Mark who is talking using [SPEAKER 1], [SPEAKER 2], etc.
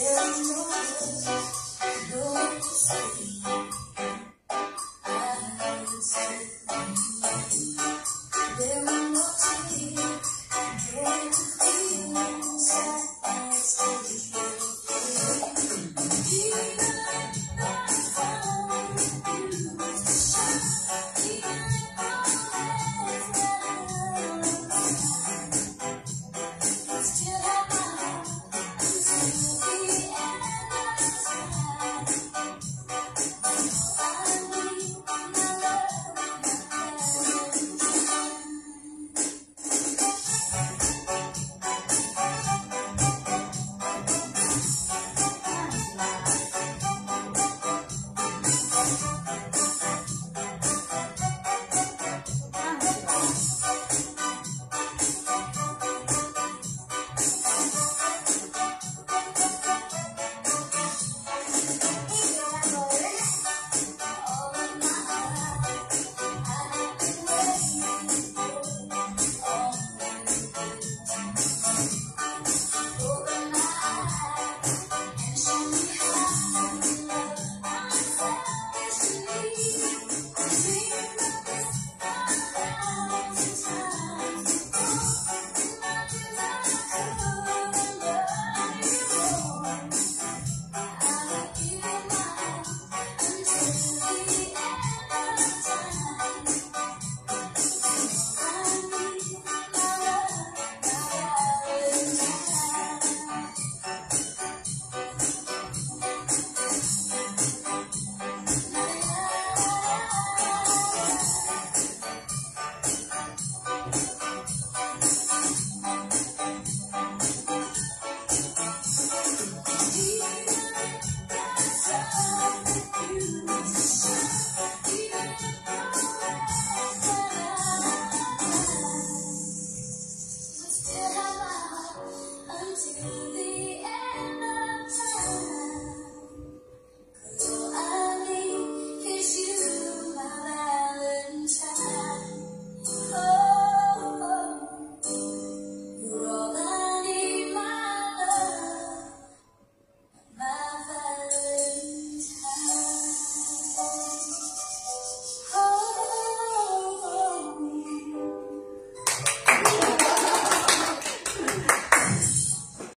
[SPEAKER 1] There is no way, no escape.